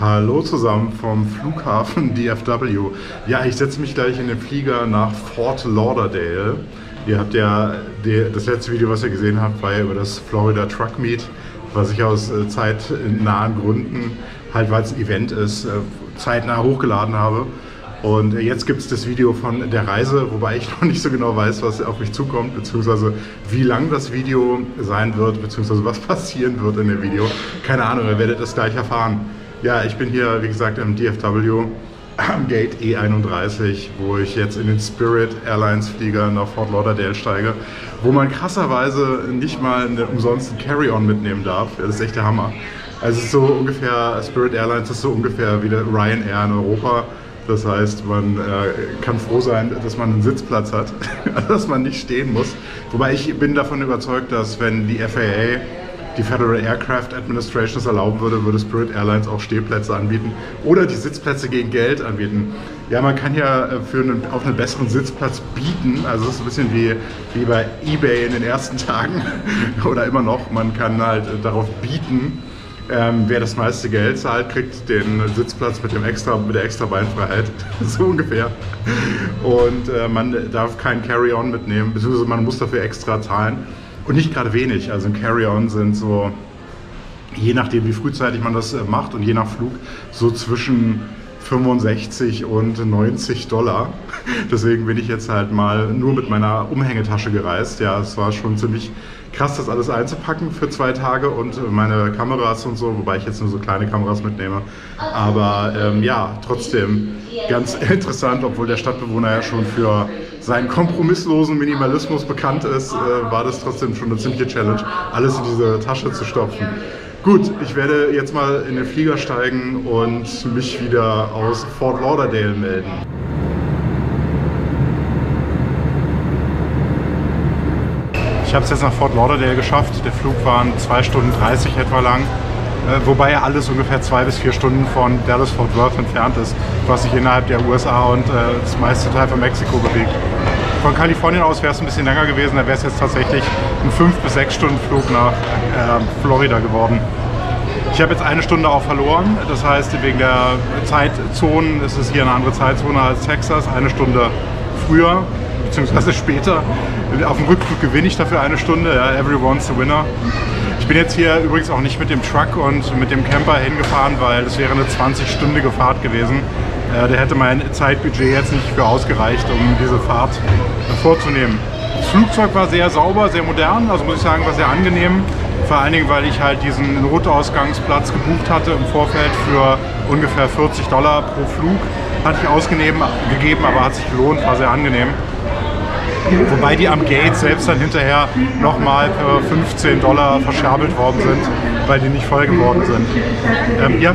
Hallo zusammen vom Flughafen DFW. Ja, ich setze mich gleich in den Flieger nach Fort Lauderdale. Ihr habt ja das letzte Video, was ihr gesehen habt, war über das Florida Truck Meet, was ich aus äh, zeitnahen Gründen, halt weil es ein Event ist, äh, zeitnah hochgeladen habe. Und jetzt gibt es das Video von der Reise, wobei ich noch nicht so genau weiß, was auf mich zukommt, beziehungsweise wie lang das Video sein wird, beziehungsweise was passieren wird in dem Video. Keine Ahnung, ihr werdet es gleich erfahren. Ja, ich bin hier, wie gesagt, im DFW am Gate E31, wo ich jetzt in den Spirit Airlines Flieger nach Fort Lauderdale steige, wo man krasserweise nicht mal einen umsonsten Carry-On mitnehmen darf. Das ist echt der Hammer. Also es ist so ungefähr, Spirit Airlines ist so ungefähr wie der Ryanair in Europa das heißt, man äh, kann froh sein, dass man einen Sitzplatz hat, dass man nicht stehen muss. Wobei ich bin davon überzeugt, dass wenn die FAA, die Federal Aircraft Administration es erlauben würde, würde Spirit Airlines auch Stehplätze anbieten oder die Sitzplätze gegen Geld anbieten. Ja, man kann ja äh, für einen, auf einen besseren Sitzplatz bieten. Also es ist ein bisschen wie, wie bei eBay in den ersten Tagen oder immer noch. Man kann halt äh, darauf bieten ähm, wer das meiste Geld zahlt, kriegt den Sitzplatz mit, dem extra, mit der extra Beinfreiheit, so ungefähr. Und äh, man darf kein Carry-On mitnehmen, beziehungsweise man muss dafür extra zahlen. Und nicht gerade wenig. Also ein Carry-On sind so, je nachdem wie frühzeitig man das äh, macht und je nach Flug, so zwischen 65 und 90 Dollar. Deswegen bin ich jetzt halt mal nur mit meiner Umhängetasche gereist. Ja, es war schon ziemlich krass, das alles einzupacken für zwei Tage und meine Kameras und so, wobei ich jetzt nur so kleine Kameras mitnehme. Aber ähm, ja, trotzdem ganz interessant, obwohl der Stadtbewohner ja schon für seinen kompromisslosen Minimalismus bekannt ist, äh, war das trotzdem schon eine ziemliche Challenge, alles in diese Tasche zu stopfen. Gut, ich werde jetzt mal in den Flieger steigen und mich wieder aus Fort Lauderdale melden. Ich habe es jetzt nach Fort Lauderdale geschafft. Der Flug war 2 Stunden 30 etwa lang, äh, wobei alles ungefähr zwei bis vier Stunden von Dallas Fort Worth entfernt ist, was sich innerhalb der USA und äh, das meiste Teil von Mexiko bewegt. Von Kalifornien aus wäre es ein bisschen länger gewesen, da wäre es jetzt tatsächlich ein 5 bis 6 Stunden Flug nach äh, Florida geworden. Ich habe jetzt eine Stunde auch verloren, das heißt wegen der Zeitzonen ist es hier eine andere Zeitzone als Texas, eine Stunde früher beziehungsweise später. Auf dem Rückflug gewinne ich dafür eine Stunde. Ja, everyone's a winner. Ich bin jetzt hier übrigens auch nicht mit dem Truck und mit dem Camper hingefahren, weil das wäre eine 20-stündige Fahrt gewesen. Äh, da hätte mein Zeitbudget jetzt nicht für ausgereicht, um diese Fahrt vorzunehmen. Das Flugzeug war sehr sauber, sehr modern, also muss ich sagen, war sehr angenehm. Vor allen Dingen, weil ich halt diesen Notausgangsplatz gebucht hatte im Vorfeld für ungefähr 40 Dollar pro Flug. Hatte ich ausgegeben, aber hat sich gelohnt, war sehr angenehm. Wobei die am Gate selbst dann hinterher nochmal für 15 Dollar verscherbelt worden sind, weil die nicht voll geworden sind. Ähm, hier.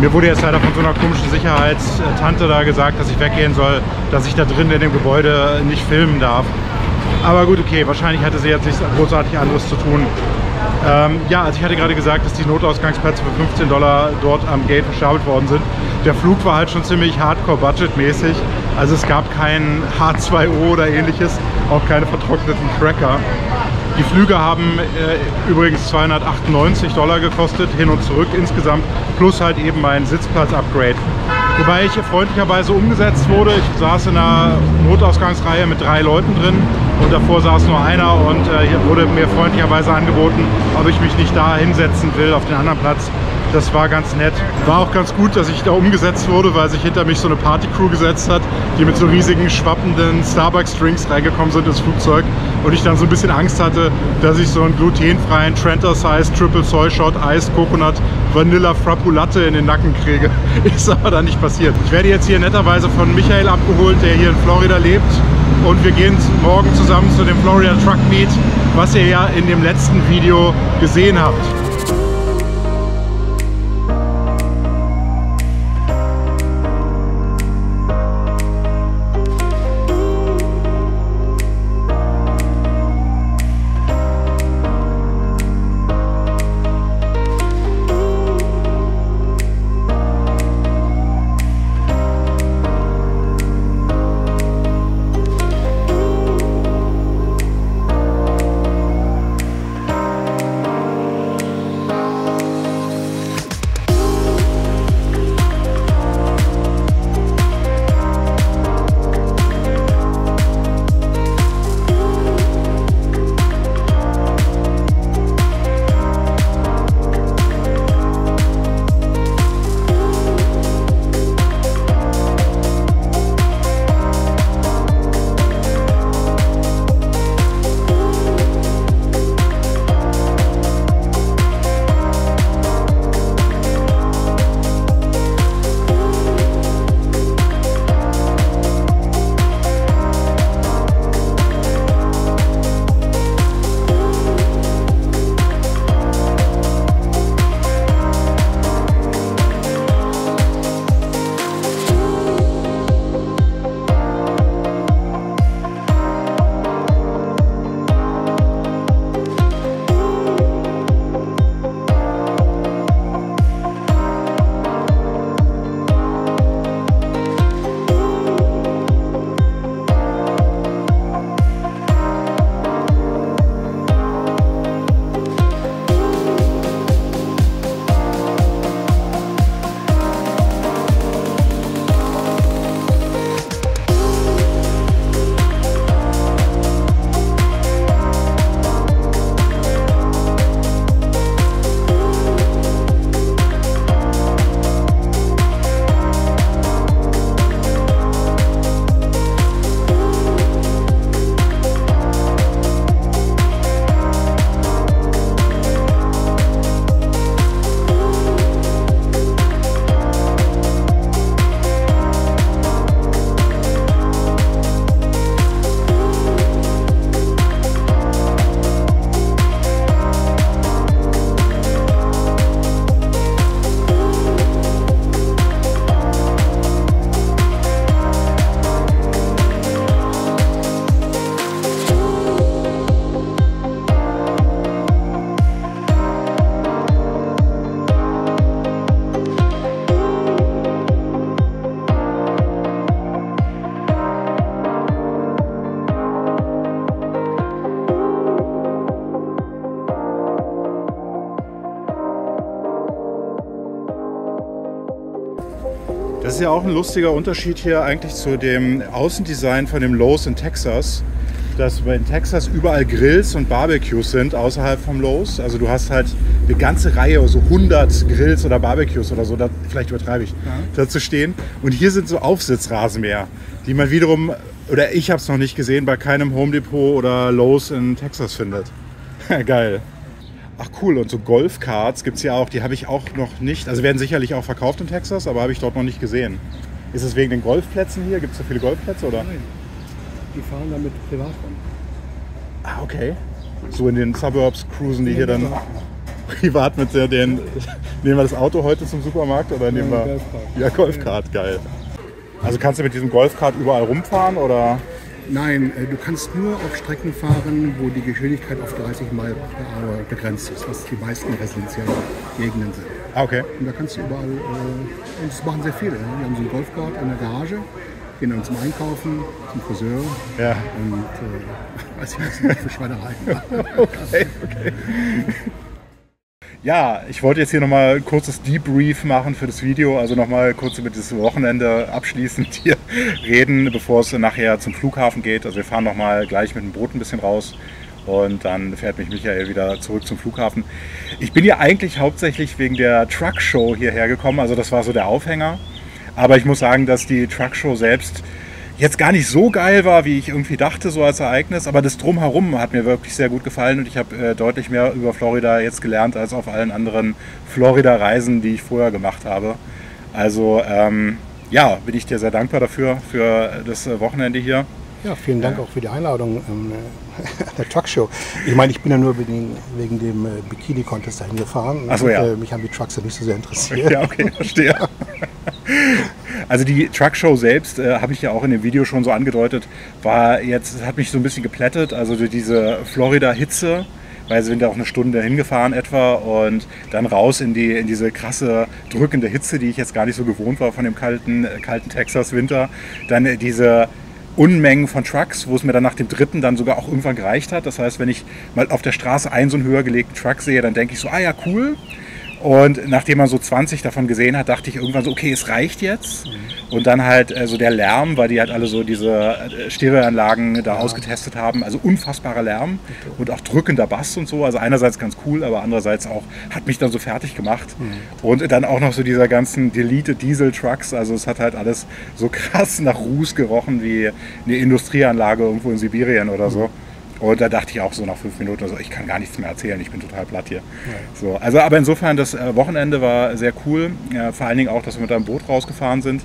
Mir wurde jetzt leider von so einer komischen Sicherheitstante da gesagt, dass ich weggehen soll, dass ich da drin in dem Gebäude nicht filmen darf. Aber gut, okay, wahrscheinlich hatte sie jetzt nichts großartig anderes zu tun. Ähm, ja, also ich hatte gerade gesagt, dass die Notausgangsplätze für 15 Dollar dort am Gate verscherbelt worden sind. Der Flug war halt schon ziemlich hardcore-budgetmäßig. Also es gab kein H2O oder ähnliches, auch keine vertrockneten Cracker. Die Flüge haben äh, übrigens 298 Dollar gekostet, hin und zurück insgesamt, plus halt eben mein Sitzplatz-Upgrade. Wobei ich freundlicherweise umgesetzt wurde. Ich saß in einer Notausgangsreihe mit drei Leuten drin und davor saß nur einer und äh, hier wurde mir freundlicherweise angeboten, ob ich mich nicht da hinsetzen will auf den anderen Platz. Das war ganz nett. War auch ganz gut, dass ich da umgesetzt wurde, weil sich hinter mich so eine Partycrew gesetzt hat, die mit so riesigen schwappenden Starbucks-Drinks reingekommen sind ins Flugzeug und ich dann so ein bisschen Angst hatte, dass ich so einen glutenfreien Trenta Size Triple Soy Shot Eis Coconut Vanilla Frappulatte in den Nacken kriege. Ist aber dann nicht passiert. Ich werde jetzt hier netterweise von Michael abgeholt, der hier in Florida lebt und wir gehen morgen zusammen zu dem Florida Truck Meet, was ihr ja in dem letzten Video gesehen habt. Auch ein lustiger Unterschied hier eigentlich zu dem Außendesign von dem Lowe's in Texas. Dass in Texas überall Grills und Barbecues sind außerhalb vom Lowe's. Also du hast halt eine ganze Reihe, so 100 Grills oder Barbecues oder so, da, vielleicht übertreibe ich, ja. dazu stehen. Und hier sind so Aufsitzrasenmäher, die man wiederum, oder ich habe es noch nicht gesehen, bei keinem Home Depot oder Lowe's in Texas findet. Geil. Ach cool, und so Golfkarts gibt es ja auch, die habe ich auch noch nicht, also werden sicherlich auch verkauft in Texas, aber habe ich dort noch nicht gesehen. Ist es wegen den Golfplätzen hier? Gibt es so viele Golfplätze oder? Nein, die fahren damit privat rum. Ah, okay. So in den Suburbs cruisen die hier dann privat mit der, den. Nehmen wir das Auto heute zum Supermarkt oder nehmen wir. Golfkart. Ja, Golfkart, geil. Also kannst du mit diesem Golfkart überall rumfahren oder? Nein, äh, du kannst nur auf Strecken fahren, wo die Geschwindigkeit auf 30 Meilen per Hour begrenzt ist, was die meisten residentiellen Gegenden sind. Okay. Und da kannst du überall, äh, und das machen sehr viele. Wir haben so einen Golfkart in der Garage, gehen dann zum Einkaufen, zum Friseur. Ja. Und äh, weiß ich nicht für Schweinereien. okay, okay. Ja, ich wollte jetzt hier nochmal ein kurzes Debrief machen für das Video, also nochmal kurz über dieses Wochenende abschließend hier reden, bevor es nachher zum Flughafen geht. Also wir fahren nochmal gleich mit dem Boot ein bisschen raus und dann fährt mich Michael wieder zurück zum Flughafen. Ich bin ja eigentlich hauptsächlich wegen der Truck Show hierher gekommen, also das war so der Aufhänger. Aber ich muss sagen, dass die Truck Show selbst jetzt gar nicht so geil war, wie ich irgendwie dachte, so als Ereignis. Aber das Drumherum hat mir wirklich sehr gut gefallen und ich habe äh, deutlich mehr über Florida jetzt gelernt als auf allen anderen Florida-Reisen, die ich vorher gemacht habe. Also ähm, ja, bin ich dir sehr dankbar dafür, für das äh, Wochenende hier. Ja, vielen Dank ja. auch für die Einladung ähm, der Truckshow. Ich meine, ich bin ja nur wegen, wegen dem äh, Bikini-Contest dahin gefahren. Ach so, ja. Und, äh, mich haben die Trucks ja nicht so sehr interessiert. Ja, okay, verstehe. Also die Truckshow selbst, äh, habe ich ja auch in dem Video schon so angedeutet, war jetzt, hat mich so ein bisschen geplättet. Also diese Florida-Hitze, weil sie sind ja auch eine Stunde hingefahren etwa und dann raus in, die, in diese krasse drückende Hitze, die ich jetzt gar nicht so gewohnt war von dem kalten, kalten Texas-Winter. Dann diese Unmengen von Trucks, wo es mir dann nach dem dritten dann sogar auch irgendwann gereicht hat. Das heißt, wenn ich mal auf der Straße einen so einen höher gelegten Truck sehe, dann denke ich so, ah ja, cool. Und nachdem man so 20 davon gesehen hat, dachte ich irgendwann so, okay, es reicht jetzt. Mhm. Und dann halt äh, so der Lärm, weil die halt alle so diese äh, Stereoanlagen da ja. ausgetestet haben. Also unfassbarer Lärm okay. und auch drückender Bass und so. Also einerseits ganz cool, aber andererseits auch hat mich dann so fertig gemacht. Mhm. Und dann auch noch so dieser ganzen Deleted Diesel Trucks. Also es hat halt alles so krass nach Ruß gerochen wie eine Industrieanlage irgendwo in Sibirien oder so. Mhm. Und da dachte ich auch so nach fünf Minuten, also ich kann gar nichts mehr erzählen, ich bin total platt hier. Ja. So, also, aber insofern, das äh, Wochenende war sehr cool. Ja, vor allen Dingen auch, dass wir mit einem Boot rausgefahren sind.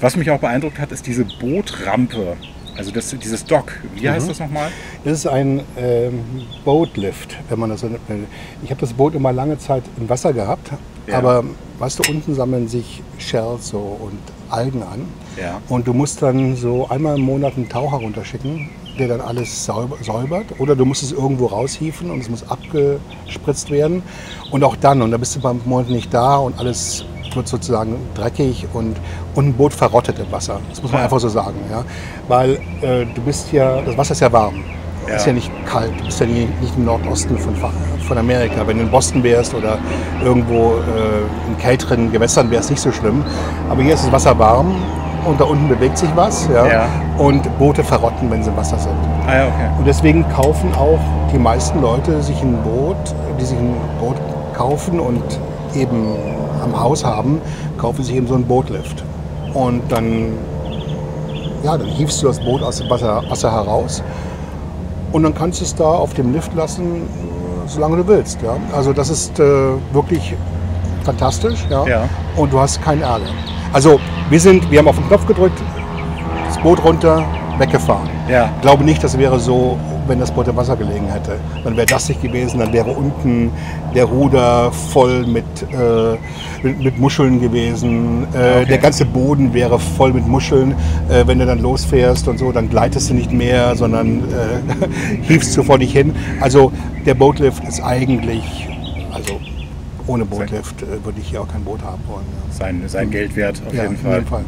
Was mich auch beeindruckt hat, ist diese Bootrampe. Also das, dieses Dock, wie mhm. heißt das nochmal? Das ist ein ähm, Boatlift, wenn man das so nennt. Ich habe das Boot immer lange Zeit im Wasser gehabt, ja. aber weißt du, unten sammeln sich Shells so und Algen an. Ja. Und du musst dann so einmal im Monat einen Taucher runterschicken der dann alles säubert. Oder du musst es irgendwo raushieven und es muss abgespritzt werden. Und auch dann, und da bist du beim Mond nicht da und alles wird sozusagen dreckig und, und ein Boot verrottet im Wasser. Das muss man ja. einfach so sagen. Ja? Weil äh, du bist ja, das Wasser ist ja warm. Ja. Ist ja nicht kalt, du bist ja nicht, nicht im Nordosten von, von Amerika. Wenn du in Boston wärst oder irgendwo äh, in kälteren Gewässern wäre es nicht so schlimm. Aber hier ist das Wasser warm und da unten bewegt sich was. Ja? ja. Und Boote verrotten, wenn sie im Wasser sind. Ah, ja, okay. Und deswegen kaufen auch die meisten Leute sich ein Boot, die sich ein Boot kaufen und eben am Haus haben, kaufen sich eben so ein Bootlift. Und dann, ja, dann hiefst du das Boot aus dem Wasser, Wasser heraus und dann kannst du es da auf dem Lift lassen, solange du willst. Ja? Also das ist äh, wirklich fantastisch ja? ja? und du hast keinen Ärger. Also wir sind, wir haben auf den Knopf gedrückt, das Boot runter, weggefahren. Ja. Ich glaube nicht, das wäre so, wenn das Boot im Wasser gelegen hätte. Dann wäre das nicht gewesen, dann wäre unten der Ruder voll mit, äh, mit, mit, Muscheln gewesen. Äh, okay. Der ganze Boden wäre voll mit Muscheln. Äh, wenn du dann losfährst und so, dann gleitest du nicht mehr, sondern äh, hiefst du vor dich hin. Also der Boatlift ist eigentlich, also ohne Bootlift äh, würde ich hier auch kein Boot haben wollen. Ja. Sein, sein Geld wert auf ja, jeden, Fall. jeden Fall.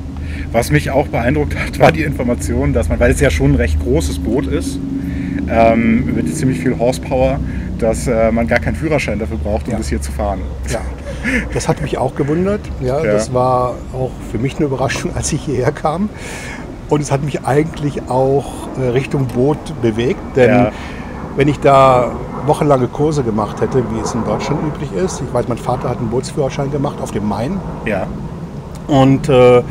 Was mich auch beeindruckt hat, war die Information, dass man, weil es ja schon ein recht großes Boot ist, ähm, mit ziemlich viel Horsepower, dass äh, man gar keinen Führerschein dafür braucht, um Ja. das hier zu fahren. Ja, das hat mich auch gewundert. Ja, Ja. Das war auch für mich eine Überraschung, als ich hierher kam. Und es hat mich eigentlich auch äh, Richtung Boot bewegt. Denn Ja. wenn ich da wochenlange Kurse gemacht hätte, wie es in Deutschland üblich ist, ich weiß, mein Vater hat einen Bootsführerschein gemacht auf dem Main. Ja, Und äh,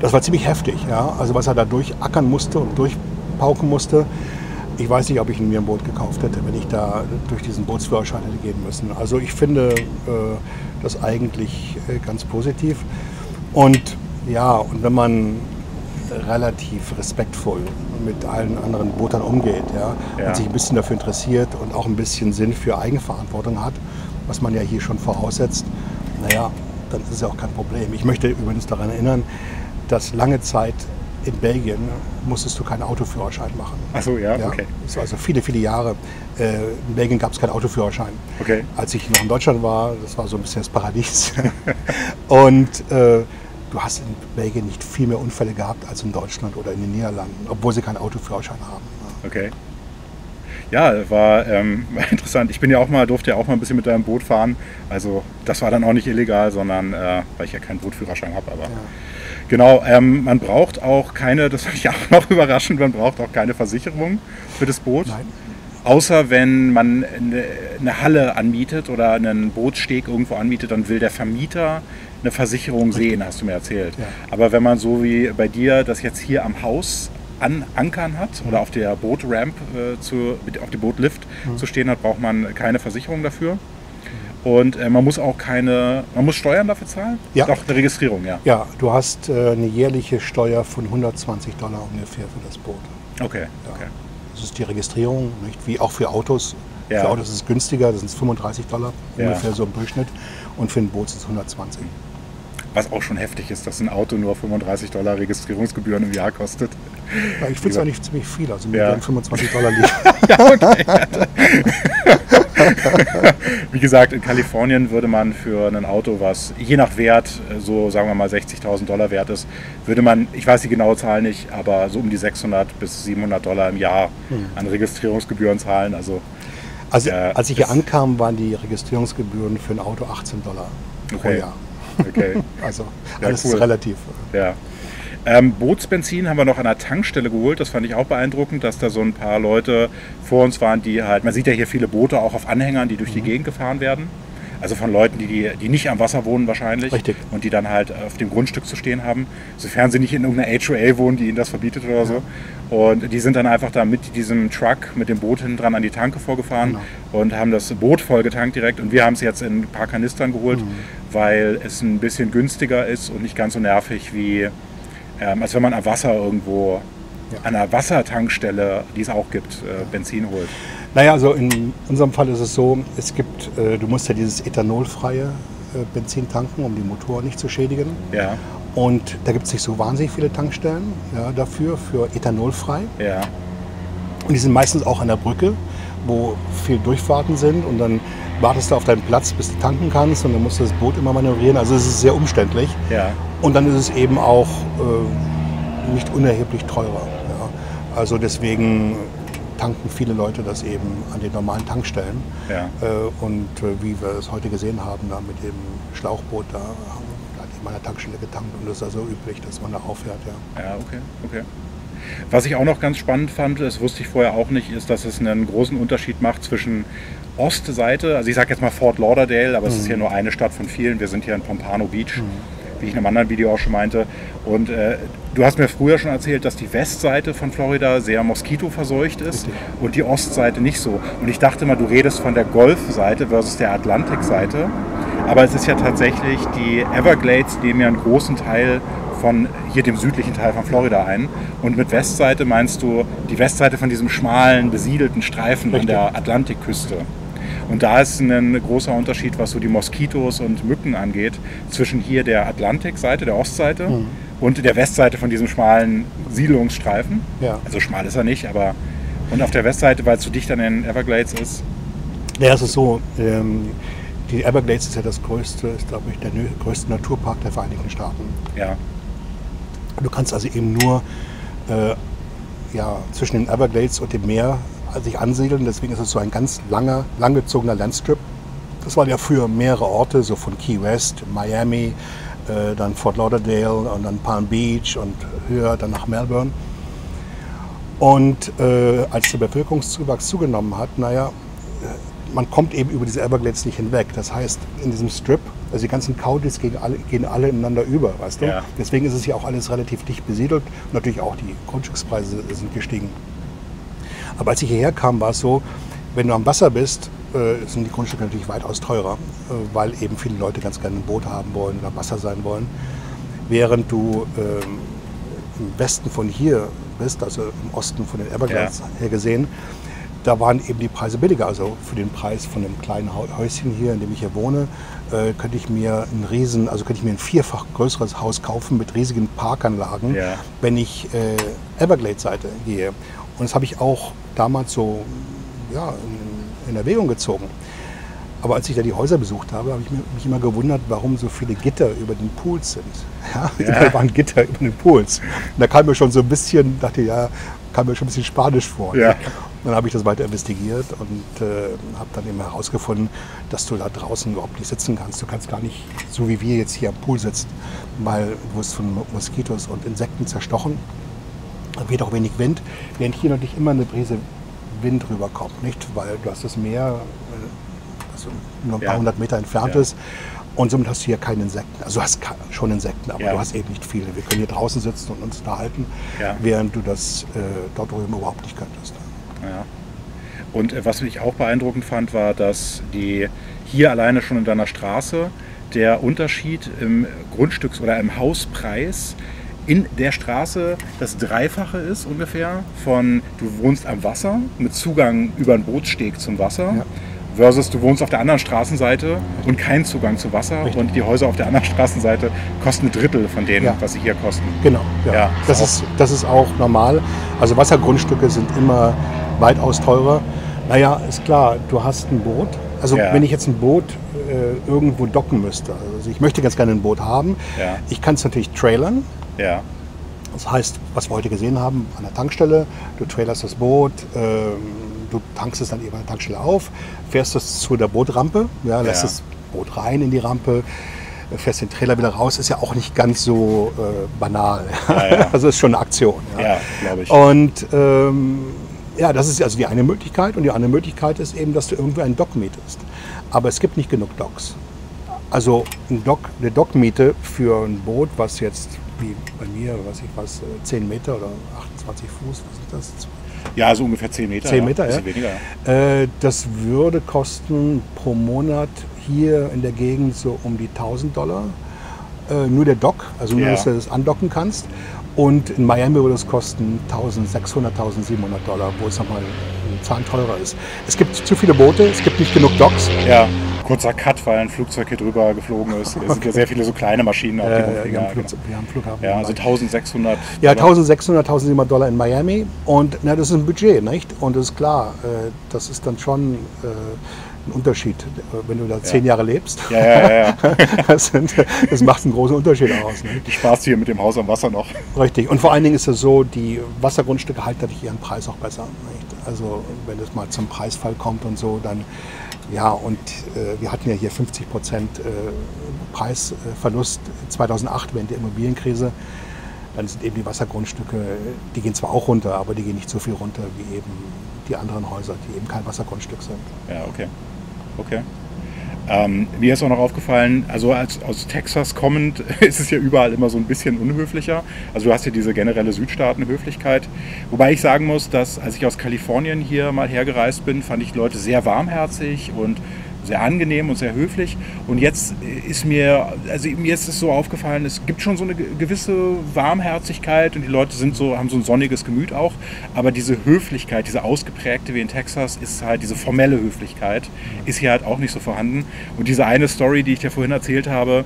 das war ziemlich heftig. Ja? Also was er da durchackern musste und durchpauken musste. Ich weiß nicht, ob ich mir ein Boot gekauft hätte, wenn ich da durch diesen Bootsführerschein hätte gehen müssen. Also ich finde äh, das eigentlich äh, ganz positiv. Und ja, und wenn man relativ respektvoll mit allen anderen Bootern umgeht ja, Ja. und sich ein bisschen dafür interessiert und auch ein bisschen Sinn für Eigenverantwortung hat, was man ja hier schon voraussetzt, naja, dann ist es ja auch kein Problem. Ich möchte übrigens daran erinnern, dass lange Zeit in Belgien musstest du keinen Autoführerschein machen. Achso, ja, Ja, okay. also viele, viele Jahre. Äh, in Belgien gab es keinen Autoführerschein. Okay. Als ich noch in Deutschland war, das war so ein bisschen das Paradies. Und äh, du hast in Belgien nicht viel mehr Unfälle gehabt als in Deutschland oder in den Niederlanden, obwohl sie keinen Autoführerschein haben. Okay. Ja, war, ähm, war interessant. Ich bin ja auch mal, durfte ja auch mal ein bisschen mit deinem Boot fahren. Also das war dann auch nicht illegal, sondern äh, weil ich ja keinen Bootführerschein habe. Aber genau, ähm, man braucht auch keine, das fand ich auch noch überraschend, man braucht auch keine Versicherung für das Boot. Nein. Außer wenn man eine, eine Halle anmietet oder einen Bootssteg irgendwo anmietet, dann will der Vermieter eine Versicherung sehen, hast du mir erzählt. Ja. Aber wenn man so wie bei dir das jetzt hier am Haus an Ankern hat oder auf der Bootramp, äh, zu, auf dem Bootlift zu stehen hat, braucht man keine Versicherung dafür. Und äh, man muss auch keine, man muss Steuern dafür zahlen? Ja. Doch, eine Registrierung, ja. Ja, du hast äh, eine jährliche Steuer von 120 Dollar ungefähr für das Boot. Okay, Ja. okay. Das ist die Registrierung, nicht? wie auch für Autos. Ja. Für Autos ist es günstiger, das sind 35 Dollar Ja. ungefähr so im Durchschnitt. Und für ein Boot sind es 120. Was auch schon heftig ist, dass ein Auto nur 35 Dollar Registrierungsgebühren im Jahr kostet. Ja, ich finde es eigentlich ziemlich viel, also mir Ja. werden 25 Dollar liegen. Wie gesagt, in Kalifornien würde man für ein Auto, was je nach Wert, äh, so sagen wir mal 60.000 Dollar wert ist, würde man, ich weiß die genaue Zahl nicht, aber so um die 600 bis 700 Dollar im Jahr Hm. an Registrierungsgebühren zahlen. Also Also Ja, als ich hier ankam, waren die Registrierungsgebühren für ein Auto 18 Dollar pro Okay. Jahr. Okay, Also Ja, alles cool. ist relativ. ja. Ähm, Bootsbenzin haben wir noch an der Tankstelle geholt. Das fand ich auch beeindruckend, dass da so ein paar Leute vor uns waren, die halt, man sieht ja hier viele Boote auch auf Anhängern, die durch Mhm. die Gegend gefahren werden. Also von Leuten, die, die, die nicht am Wasser wohnen wahrscheinlich. Richtig. Und die dann halt auf dem Grundstück zu stehen haben. Sofern sie nicht in irgendeiner HOA wohnen, die ihnen das verbietet oder so. Und die sind dann einfach da mit diesem Truck, mit dem Boot hinten dran an die Tanke vorgefahren Genau. und haben das Boot voll getankt direkt. Und wir haben es jetzt in ein paar Kanistern geholt, Mhm. Weil es ein bisschen günstiger ist und nicht ganz so nervig wie, ähm, als wenn man am Wasser irgendwo, Ja. an einer Wassertankstelle, die es auch gibt, äh, Benzin holt. Naja, also in unserem Fall ist es so, es gibt, äh, du musst ja dieses ethanolfreie äh, Benzin tanken, um die Motoren nicht zu schädigen. Ja, Und da gibt es nicht so wahnsinnig viele Tankstellen ja, dafür, für ethanolfrei. ja, Und die sind meistens auch an der Brücke, wo viel Durchfahrten sind und dann wartest du auf deinen Platz, bis du tanken kannst und dann musst du das Boot immer manövrieren. Also es ist sehr umständlich. ja. Und dann ist es eben auch äh, nicht unerheblich teurer. Ja. Also deswegen tanken viele Leute das eben an den normalen Tankstellen. Ja. Äh, und äh, wie wir es heute gesehen haben, da mit dem Schlauchboot, da haben jemand an der Tankstelle getankt und das ist also üblich, dass man da auffährt. Ja. Ja, okay, okay. Was ich auch noch ganz spannend fand, das wusste ich vorher auch nicht, ist, dass es einen großen Unterschied macht zwischen Ostseite, also ich sage jetzt mal Fort Lauderdale, aber es ist ja nur eine Stadt von vielen. Wir sind hier in Pompano Beach, wie ich in einem anderen Video auch schon meinte. Und äh, du hast mir früher schon erzählt, dass die Westseite von Florida sehr moskitoverseucht ist Richtig. und die Ostseite nicht so. Und ich dachte mal, du redest von der Golfseite versus der Atlantikseite. Aber es ist ja tatsächlich, die Everglades nehmen ja einen großen Teil von hier dem südlichen Teil von Florida ein. Und mit Westseite meinst du die Westseite von diesem schmalen, besiedelten Streifen Richtig. an der Atlantikküste. Und da ist ein großer Unterschied, was so die Moskitos und Mücken angeht, zwischen hier der Atlantikseite, der Ostseite, Mhm. und der Westseite von diesem schmalen Siedlungsstreifen. Ja. Also schmal ist er nicht, aber und auf der Westseite, weil es so dicht an den Everglades ist. Ja, es ist so, ähm, die Everglades ist ja das größte, ist glaube ich der größte Naturpark der Vereinigten Staaten. Ja, Du kannst also eben nur äh, ja, zwischen den Everglades und dem Meer sich ansiedeln. Deswegen ist es so ein ganz langer, langgezogener Landstrip. Das waren ja früher mehrere Orte, so von Key West, Miami, äh, dann Fort Lauderdale und dann Palm Beach und höher dann nach Melbourne. Und äh, als der Bevölkerungszuwachs zugenommen hat, naja, man kommt eben über diese Everglades nicht hinweg. Das heißt, in diesem Strip, also die ganzen Counties gehen alle, gehen alle ineinander über, weißt du? Ja. Deswegen ist es hier auch alles relativ dicht besiedelt. Und natürlich auch die Grundstückspreise sind gestiegen. Aber als ich hierher kam, war es so, wenn du am Wasser bist, äh, sind die Grundstücke natürlich weitaus teurer, äh, weil eben viele Leute ganz gerne ein Boot haben wollen oder am Wasser sein wollen. Während du ähm, im Westen von hier bist, also im Osten von den Everglades her gesehen, da waren eben die Preise billiger. Also für den Preis von einem kleinen Häuschen hier, in dem ich hier wohne, äh, könnte ich mir ein riesen, also könnte ich mir ein vierfach größeres Haus kaufen mit riesigen Parkanlagen, Ja. wenn ich äh, Everglades-Seite gehe. Und das habe ich auch damals so ja, in, in Erwägung gezogen. Aber als ich da die Häuser besucht habe, habe ich mich immer gewundert, warum so viele Gitter über den Pools sind. Ja, überall waren Gitter über den Pools. Und da kam mir schon so ein bisschen, dachte ich, ja, kam mir schon ein bisschen spanisch vor. Ja. Dann habe ich das weiter investigiert und äh, habe dann eben herausgefunden, dass du da draußen überhaupt nicht sitzen kannst. Du kannst gar nicht, so wie wir jetzt hier am Pool sitzen, weil du wirst von Moskitos und Insekten zerstochen. Da weht auch wenig Wind, während hier natürlich immer eine Brise Wind rüberkommt, nicht? Weil du hast das Meer, also nur ein paar Ja. hundert Meter entfernt Ja. ist. Und somit hast du hier keine Insekten. Also du hast schon Insekten, aber Ja. du hast eben nicht viele. Wir können hier draußen sitzen und uns unterhalten, während du das äh, dort drüben überhaupt nicht könntest. Ja. Und äh, was ich auch beeindruckend fand, war, dass die hier alleine schon in deiner Straße der Unterschied im Grundstücks- oder im Hauspreis in der Straße das Dreifache ist ungefähr von du wohnst am Wasser mit Zugang über einen Bootssteg zum Wasser Ja. versus du wohnst auf der anderen Straßenseite und keinen Zugang zu Wasser Richtig. und die Häuser auf der anderen Straßenseite kosten ein Drittel von denen, Ja. was sie hier kosten. Genau, ja. Ja, das, ist, das ist auch normal. Also Wassergrundstücke sind immer weitaus teurer. Naja, ist klar, du hast ein Boot. Also Ja. wenn ich jetzt ein Boot äh, irgendwo docken müsste, also ich möchte ganz gerne ein Boot haben, Ja. ich kann es natürlich trailern. Ja, Das heißt, was wir heute gesehen haben an der Tankstelle, du trailerst das Boot, ähm, du tankst es dann eben an der Tankstelle auf, fährst es zu der Bootrampe, ja, lässt das Boot rein in die Rampe, fährst den Trailer wieder raus, ist ja auch nicht ganz so äh, banal. Also ist schon eine Aktion. ja, glaube ich. Und ähm, ja, das ist also die eine Möglichkeit. Und die andere Möglichkeit ist eben, dass du irgendwo einen Dock mietest. Aber es gibt nicht genug Docks. Also ein Dock, eine Dockmiete für ein Boot, was jetzt wie bei mir, weiß ich was, äh, 10 Meter oder 28 Fuß, was ist das? Ja, so ungefähr 10 Meter. 10 ja. Meter, Bisschen ja. weniger. ja. Äh, das würde kosten pro Monat hier in der Gegend so um die 1000 Dollar. Äh, nur der Dock, also nur, Ja. dass du das andocken kannst. Und in Miami würde es kosten 1600, 1700 Dollar, wo es nochmal ein Zahn teurer ist. Es gibt zu viele Boote, es gibt nicht genug Docks. Ja, kurzer Cut, weil ein Flugzeug hier drüber geflogen ist. Es sind ja sehr viele so kleine Maschinen auf Äh, dem wir, Umflieger. haben wir haben Flughafen. Ja, also Miami. 1600. Ja, Dollar. 1600, 1700 Dollar in Miami und na, das ist ein Budget, nicht? Und das ist klar, äh, das ist dann schon äh, ein Unterschied, wenn du da zehn Jahre lebst. Ja, ja, ja, ja. das, sind, das macht einen großen Unterschied aus. Nicht? Du sparst hier mit dem Haus am Wasser noch. Richtig. Und vor allen Dingen ist es so, die Wassergrundstücke halten natürlich ihren Preis auch besser. Nicht? Also wenn es mal zum Preisfall kommt und so, dann ja, und äh, wir hatten ja hier 50 Prozent äh, Preisverlust 2008 während der Immobilienkrise. Dann sind eben die Wassergrundstücke, die gehen zwar auch runter, aber die gehen nicht so viel runter wie eben die anderen Häuser, die eben kein Wassergrundstück sind. Ja, okay. Okay. Ähm, mir ist auch noch aufgefallen, also als, aus Texas kommend ist es ja überall immer so ein bisschen unhöflicher. Also du hast ja diese generelle Südstaatenhöflichkeit. Wobei ich sagen muss, dass als ich aus Kalifornien hier mal hergereist bin, fand ich Leute sehr warmherzig und sehr angenehm und sehr höflich. Und jetzt ist mir, also mir ist es so aufgefallen, es gibt schon so eine ge- gewisse Warmherzigkeit und die Leute sind so, haben so ein sonniges Gemüt auch. Aber diese Höflichkeit, diese ausgeprägte wie in Texas, ist halt diese formelle Höflichkeit, ist hier halt auch nicht so vorhanden. Und diese eine Story, die ich dir vorhin erzählt habe,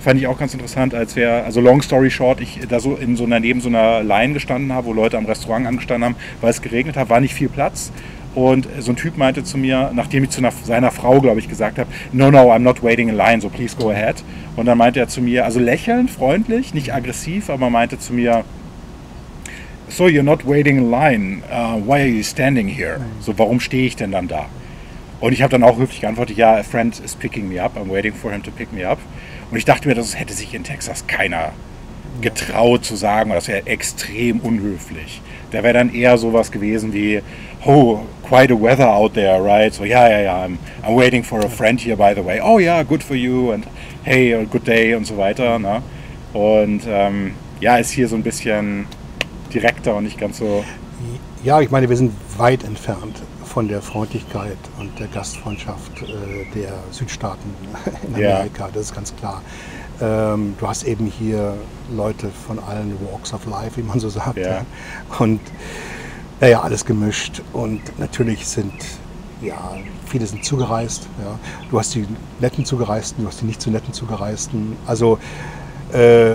fand ich auch ganz interessant, als wir, also long story short, ich da so in so einer, neben so einer Line gestanden habe, wo Leute am Restaurant angestanden haben, weil es geregnet hat, war nicht viel Platz. Und so ein Typ meinte zu mir, nachdem ich zu einer, seiner Frau, glaube ich, gesagt habe, no, no, I'm not waiting in line, so please go ahead. Und dann meinte er zu mir, also lächelnd, freundlich, nicht aggressiv, aber meinte zu mir, so you're not waiting in line. Uh, why are you standing here? So, warum stehe ich denn dann da? Und ich habe dann auch höflich geantwortet, ja, a friend is picking me up. I'm waiting for him to pick me up. Und ich dachte mir, das hätte sich in Texas keiner getraut zu sagen. Das wäre extrem unhöflich. Da wäre dann eher sowas gewesen wie, oh, quite a weather out there, right? So, ja, ja, ja, I'm, I'm waiting for a friend here, by the way. Oh ja, good for you and hey, good day und so weiter. Ne? Und ähm, ja, ist hier so ein bisschen direkter und nicht ganz so. Ja, ich meine, wir sind weit entfernt von der Freundlichkeit und der Gastfreundschaft äh, der Südstaaten in Ja. Amerika, das ist ganz klar. Ähm, du hast eben hier Leute von allen Walks of Life, wie man so sagt. Ja. Und naja, alles gemischt. Und natürlich sind, ja, viele sind zugereist. Ja. Du hast die netten Zugereisten, du hast die nicht so netten Zugereisten. Also, äh,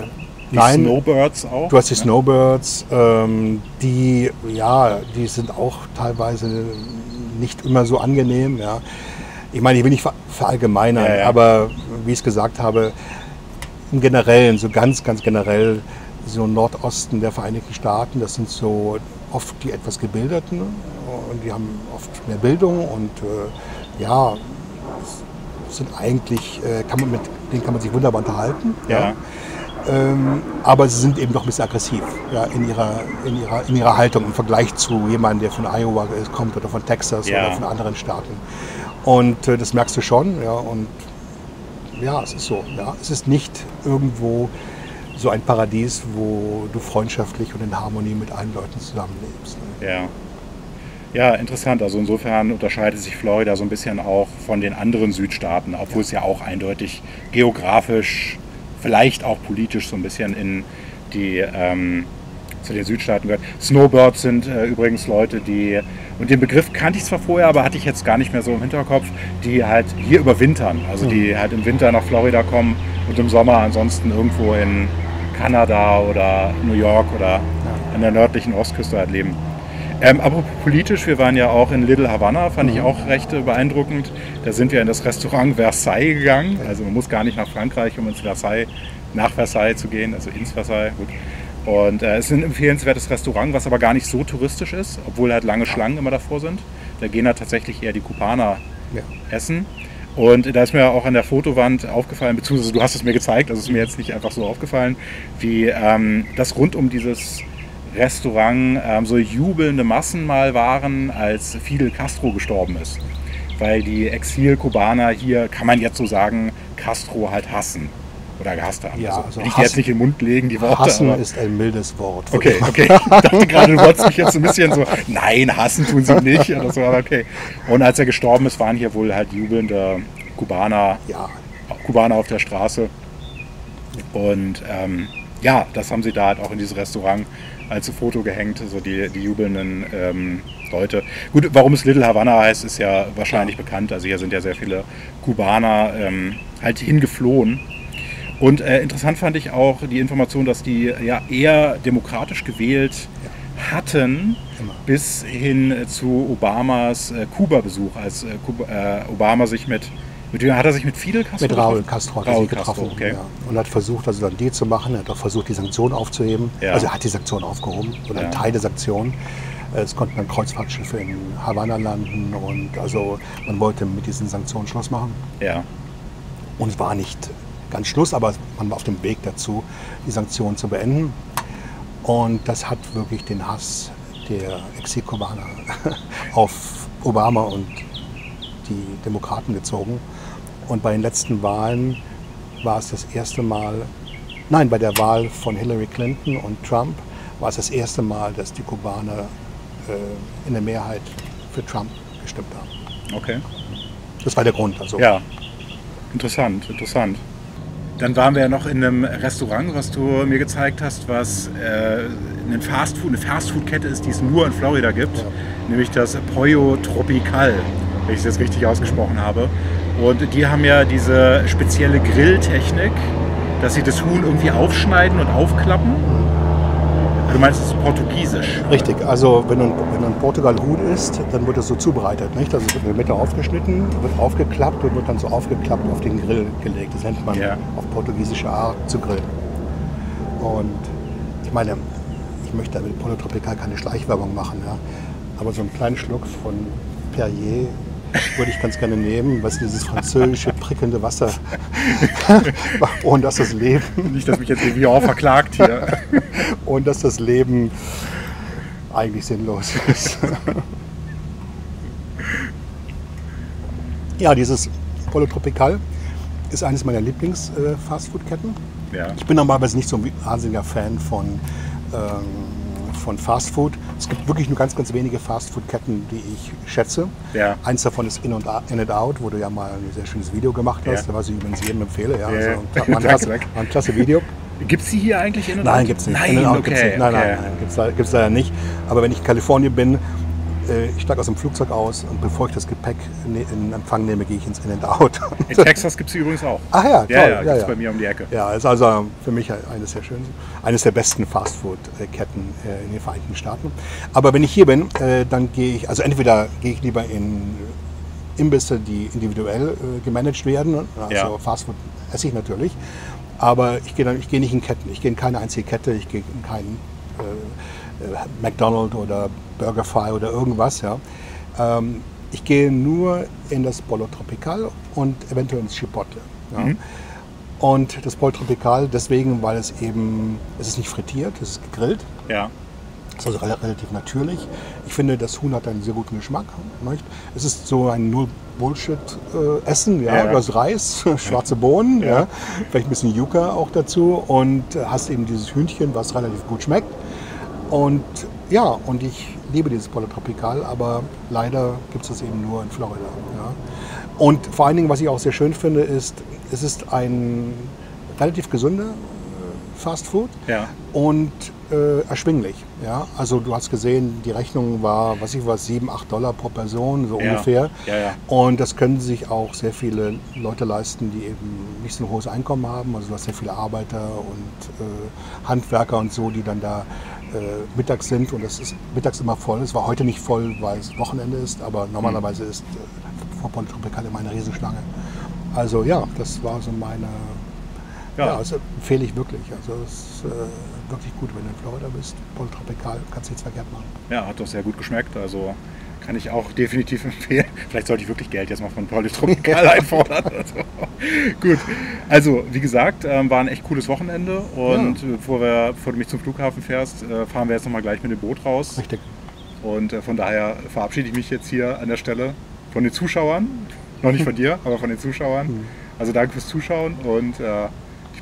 Die nein. Snowbirds auch. Du hast die ne? Snowbirds, ähm, die, ja, die sind auch teilweise nicht immer so angenehm. Ja. Ich meine, ich will nicht ver- verallgemeinern, Ja, ja. aber wie ich es gesagt habe, im Generellen, so ganz, ganz generell, so Nordosten der Vereinigten Staaten, das sind so oft die etwas Gebilderten und die haben oft mehr Bildung und äh, ja, sind eigentlich, äh, kann man mit denen kann man sich wunderbar unterhalten. Ja. Ähm, aber sie sind eben doch ein bisschen aggressiv ja, in, ihrer, in, ihrer, in ihrer Haltung im Vergleich zu jemandem, der von Iowa kommt oder von Texas Ja. oder von anderen Staaten. Und äh, das merkst du schon. Ja, und ja, es ist so. Ja. Es ist nicht irgendwo so ein Paradies, wo du freundschaftlich und in Harmonie mit allen Leuten zusammenlebst. Ne? Ja. Ja, interessant. Also insofern unterscheidet sich Florida so ein bisschen auch von den anderen Südstaaten, obwohl es ja auch eindeutig geografisch, vielleicht auch politisch so ein bisschen in die ähm, zu den Südstaaten gehört. Snowbirds sind äh, übrigens Leute, die, und den Begriff kannte ich zwar vorher, aber hatte ich jetzt gar nicht mehr so im Hinterkopf, die halt hier überwintern. Also die halt im Winter nach Florida kommen und im Sommer ansonsten irgendwo in Kanada oder New York oder an der nördlichen Ostküste halt leben. Ähm, aber politisch, wir waren ja auch in Little Havana, fand ich auch recht äh, beeindruckend. Da sind wir in das Restaurant Versailles gegangen. Also man muss gar nicht nach Frankreich, um ins Versailles, nach Versailles zu gehen, also ins Versailles. Gut. Und äh, es ist ein empfehlenswertes Restaurant, was aber gar nicht so touristisch ist, obwohl halt lange Schlangen immer davor sind. Da gehen da tatsächlich eher die Kubaner Ja. essen. Und da ist mir auch an der Fotowand aufgefallen, beziehungsweise du hast es mir gezeigt, also es ist mir jetzt nicht einfach so aufgefallen, wie ähm, das rund um dieses Restaurant ähm, so jubelnde Massen mal waren, als Fidel Castro gestorben ist. Weil die Exil-Kubaner hier, kann man jetzt so sagen, Castro halt hassen oder gehasst haben. Ja, also, also will ich dir jetzt nicht in den Mund legen, die Worte. Hassen aber, ist ein mildes Wort. Okay, okay. Ich dachte gerade, du wolltest mich jetzt so ein bisschen so, nein, hassen tun sie nicht oder so, aber okay. Und als er gestorben ist, waren hier wohl halt jubelnde Kubaner, Ja, Kubaner auf der Straße. Und ähm, ja, das haben sie da halt auch in dieses Restaurant als Foto gehängt, so die, die jubelnden ähm, Leute. Gut, warum es Little Havana heißt, ist ja wahrscheinlich bekannt. Also hier sind ja sehr viele Kubaner ähm, halt hingeflohen. Und äh, interessant fand ich auch die Information, dass die ja eher demokratisch gewählt hatten, Immer. bis hin äh, zu Obamas äh, Kuba-Besuch, als äh, Kuba, äh, Obama sich mit, mit wem hat er sich mit Fidel Castro mit getroffen? Castro hat er sich getroffen. Castro, okay. ja. Und hat versucht, also dann die zu machen. Er hat auch versucht, die Sanktionen aufzuheben. Ja. Also er hat die Sanktionen aufgehoben oder Ja. einen Teil der Sanktionen. Äh, Es konnten dann Kreuzfahrtschiffe in Havanna landen und also man wollte mit diesen Sanktionen Schluss machen. Ja, Und es war nicht ganz Schluss, aber man war auf dem Weg dazu, die Sanktionen zu beenden. Und das hat wirklich den Hass der Exilkubaner auf Obama und die Demokraten gezogen. Und bei den letzten Wahlen war es das erste Mal, nein, bei der Wahl von Hillary Clinton und Trump war es das erste Mal, dass die Kubaner äh, in der Mehrheit für Trump gestimmt haben. okay. Das war der Grund. Also. Ja, interessant, interessant. Dann waren wir ja noch in einem Restaurant, was du mir gezeigt hast, was äh, eine Fastfood, eine Fastfood-Kette ist, die es nur in Florida gibt, Ja. nämlich das Pollo Tropical, wenn ich es jetzt richtig ausgesprochen habe. Und die haben ja diese spezielle Grilltechnik, dass sie das Huhn irgendwie aufschneiden und aufklappen. Du meinst, es ist portugiesisch. Richtig, also wenn du, wenn du in Portugal Huhn isst, dann wird es so zubereitet. Nicht? Also es wird in der Mitte aufgeschnitten, wird aufgeklappt und wird dann so aufgeklappt auf den Grill gelegt. Das nennt man Ja. auf portugiesische Art zu grillen. Und ich meine, ich möchte mit Polo Tropical keine Schleichwerbung machen, ja. Aber so einen kleinen Schluck von Perrier würde ich ganz gerne nehmen, was dieses französische prickelnde Wasser. und dass das Leben. Nicht, dass mich jetzt irgendwie auch verklagt hier. und dass das Leben eigentlich sinnlos ist. ja, dieses Polo Tropical ist eines meiner Lieblings-Fastfood-Ketten. Ja. Ich bin normalerweise nicht so ein wahnsinniger Fan von, ähm, von Fastfood. Es gibt wirklich nur ganz, ganz wenige Fastfood-Ketten, die ich schätze. Ja. Eins davon ist In, und In and Out, wo du ja mal ein sehr schönes Video gemacht hast, Ja. was ich übrigens jedem empfehle. Ja, also, ein Danke, klasse, ein klasse Video. Gibt es die hier eigentlich in und Nein, gibt es nicht. Nein, In okay, gibt's nicht. Nein, okay. nein, nein, gibt es gibt's leider nicht. Aber wenn ich in Kalifornien bin, äh, ich steige aus dem Flugzeug aus und bevor ich das Gepäck ne- in Empfang nehme, gehe ich ins In and Out. In Texas gibt es übrigens auch. Ach ja, toll. Ja, ja, ja, ja. bei mir um die Ecke. Ja, ist also für mich eines der schönsten, eines der besten Fastfood-Ketten äh, in den Vereinigten Staaten. Aber wenn ich hier bin, äh, dann gehe ich, also entweder gehe ich lieber in Imbisse, die individuell äh, gemanagt werden. Also Ja. Fastfood esse ich natürlich. Aber ich gehe, ich gehe nicht in Ketten. Ich gehe in keine einzige Kette. Ich gehe in keinen äh, äh, McDonald's oder BurgerFi oder irgendwas. Ja. Ähm, ich gehe nur in das Polo Tropical und eventuell ins Chipotle. Ja. Mhm. Und das Polo Tropical deswegen, weil es eben, es ist nicht frittiert, es ist gegrillt. Ja. Das ist also rel- relativ natürlich. Ich finde, das Huhn hat einen sehr guten Geschmack. Nicht? Es ist so ein Null-Bullshit-Essen. ja? Ja. Du hast Reis, schwarze Bohnen, ja. Ja. vielleicht ein bisschen Yucca auch dazu und äh, hast eben dieses Hühnchen, was relativ gut schmeckt. Und ja, und ich liebe dieses Polo Tropical, aber leider gibt es das eben nur in Florida. Ja? Und vor allen Dingen, was ich auch sehr schön finde, ist, es ist ein relativ gesunder äh, Fast Food Ja. und äh, erschwinglich. Ja? Also du hast gesehen, die Rechnung war, was ich was, 7, 8 Dollar pro Person, so Ja. ungefähr. Ja, ja. Und das können sich auch sehr viele Leute leisten, die eben nicht so ein hohes Einkommen haben. Also du hast sehr viele Arbeiter und äh, Handwerker und so, die dann da äh, mittags sind. Und das ist mittags immer voll. Es war heute nicht voll, weil es Wochenende ist, aber normalerweise ist äh, vor Ponte immer eine Riesenschlange. Also ja, das war so meine ja, Ja. das empfehle ich wirklich. Also es ist äh, wirklich gut, wenn du in Florida bist. Pol Tropical, kannst du nichts verkehrt machen. Ja, hat doch sehr gut geschmeckt. Also kann ich auch definitiv empfehlen. Vielleicht sollte ich wirklich Geld jetzt mal von Polytropical einfordern. Also, gut. Also, wie gesagt, ähm, war ein echt cooles Wochenende. Und äh, bevor, wir, bevor du mich zum Flughafen fährst, äh, fahren wir jetzt nochmal gleich mit dem Boot raus. Richtig. Und äh, von daher verabschiede ich mich jetzt hier an der Stelle von den Zuschauern. Noch nicht von dir, aber von den Zuschauern. Also danke fürs Zuschauen und äh,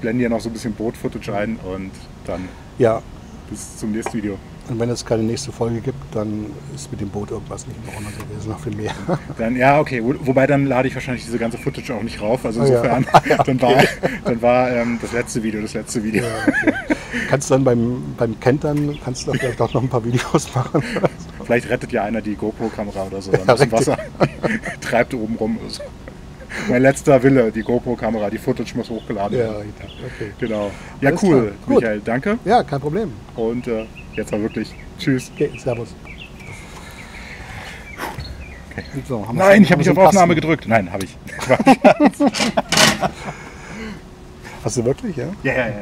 blende hier noch so ein bisschen Boot-Footage rein und dann Ja, bis zum nächsten Video. und wenn es keine nächste Folge gibt, dann ist mit dem Boot irgendwas nicht in Ordnung gewesen auf dem Meer. Dann, ja, okay. Wo- Wobei dann lade ich wahrscheinlich diese ganze Footage auch nicht rauf. Also Ah, ja. insofern, dann war, dann war ähm, das letzte Video das letzte Video. kannst du dann beim, beim Kentern, kannst du da vielleicht auch noch ein paar Videos machen? Vielleicht rettet ja einer die GoPro-Kamera oder so. Dann Ja, aus dem. Wasser. Treibt oben rum. oder so. Mein letzter Wille, die GoPro-Kamera, die Footage muss hochgeladen ja, werden. okay. Genau. Ja, Alles cool, klar. Gut. Michael. Danke. Ja, kein Problem. Und äh, jetzt mal wirklich. Tschüss. Okay, Servus. So, haben wir- Nein, ich habe nicht so auf Aufnahme gedrückt. Nein, habe ich. Hast du wirklich, ja? Ja, ja, ja. ja.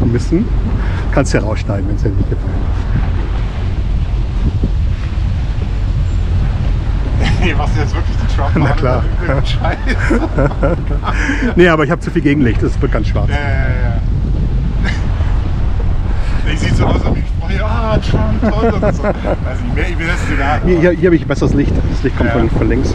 Nicht missen. Kannst ja rausschneiden, wenn es dir nicht gefällt. Nee, machst du jetzt wirklich die Trump? Na klar. Scheiße. Nee, aber ich habe zu viel Gegenlicht, das wird ganz schwarz. Ja, ja, ja. Ich sieht so aus, wie ich spreche, ah, Trump, toll und so. Also, ist es egal. Hier, hier, hier habe ich besseres Licht. Das Licht kommt Ja. von, von links.